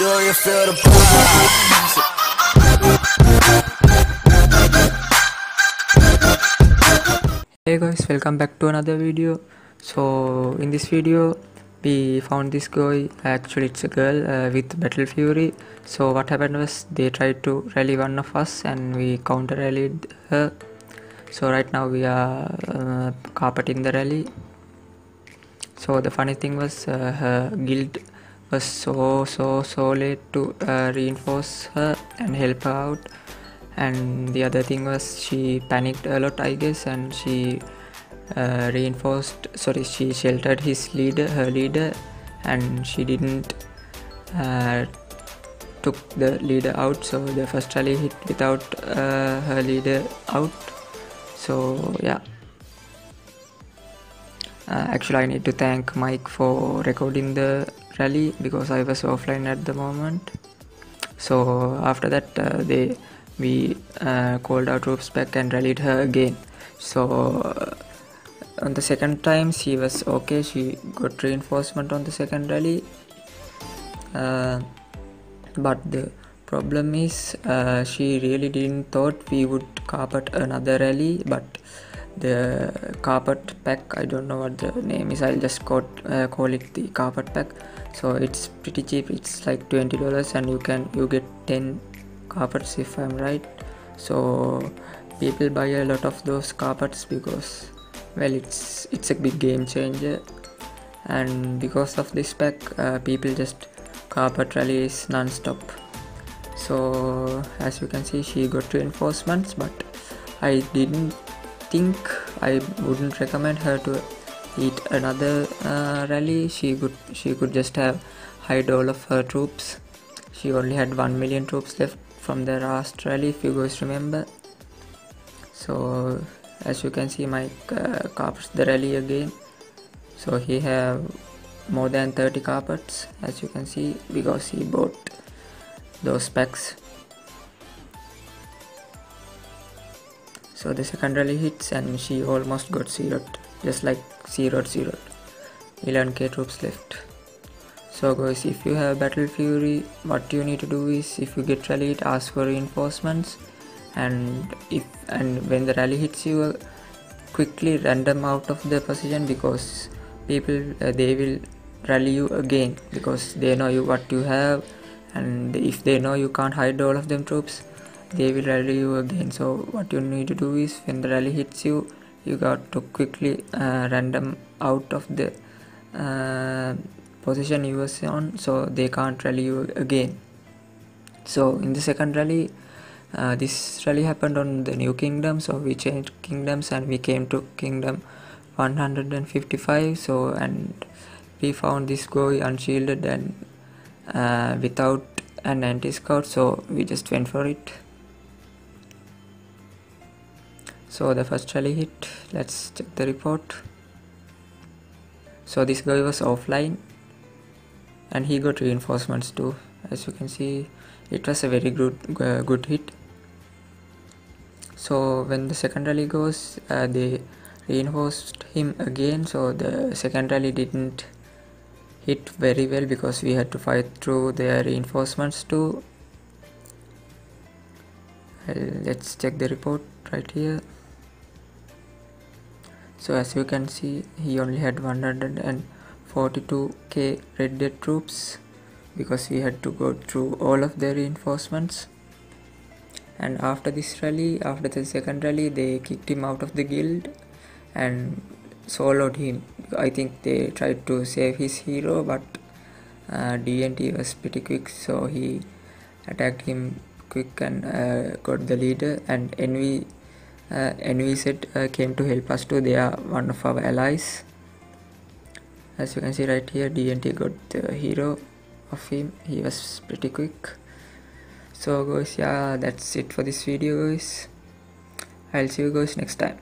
Do you feel the vibes? hey guys welcome back to another video. So in this video we found this guy. Actually it's a girl uh, with battle fury. So what happened was they tried to rally one of us and we counter rallied her. So right now we are uh, carpeting the rally. So the funny thing was uh, her guild was so so so late to uh, reinforce her and help her out. And the other thing was she panicked a lot i guess and she uh, reinforced sorry she sheltered his leader her leader and she didn't uh, took the leader out. So the first rally hit without uh, her leader out. So yeah. Uh, actually i need to thank mike for recording the rally because i was offline at the moment. So after that uh, they we uh, called our troops back and rallied her again. So uh, on the second time she was okay. She got reinforcement on the second rally. Uh, but the problem is uh, she really didn't thought we would carpet another rally but the carpet pack. I don't know what the name is. I'll just call, uh, call it the carpet pack. So it's pretty cheap. It's like 20 dollars and you can you get 10 carpets if i'm right. So people buy a lot of those carpets because well it's it's a big game changer. And because of this pack uh, people just carpet rallies non-stop. So as you can see she got reinforcements but i didn't think i wouldn't recommend her to eat another uh, rally. She could she could just have hide all of her troops. She only had 1 million troops left from the last rally if you guys remember. So as you can see mike uh, carpets the rally again. So he have more than 30 carpets as you can see. Because he bought those packs so the second rally hits and she almost got zeroed just like zeroed zeroed. 11k troops left. So guys if you have battle fury what you need to do is if you get rallied ask for reinforcements. And if and when the rally hits you quickly run them out of the position because people uh, they will rally you again because they know you what you have. And if they know you can't hide all of them troops they will rally you again. So what you need to do is when the rally hits you you got to quickly uh, random out of the uh, position you was on so they can't rally you again. So in the second rally uh, this rally happened on the new kingdom. So we changed kingdoms and we came to kingdom 155 so and we found this guy unshielded and uh, without an anti-scout. So we just went for it so the first rally hit. Let's check the report. So this guy was offline and he got reinforcements too. As you can see it was a very good uh, good hit. So when the second rally goes uh, they reinforced him again. So the second rally didn't hit very well because we had to fight through their reinforcements too. Uh, let's check the report right here so as you can see he only had 142k red dead troops because we had to go through all of their reinforcements. And after this rally after the second rally they kicked him out of the guild and soloed him. I think they tried to save his hero but uh, dnt was pretty quick so he attacked him quick and uh, got the leader. And envy uh, envy set uh, came to help us too. They are one of our allies. As you can see right here dnt got the hero of him. He was pretty quick. So guys yeah that's it for this video guys. I'll see you guys next time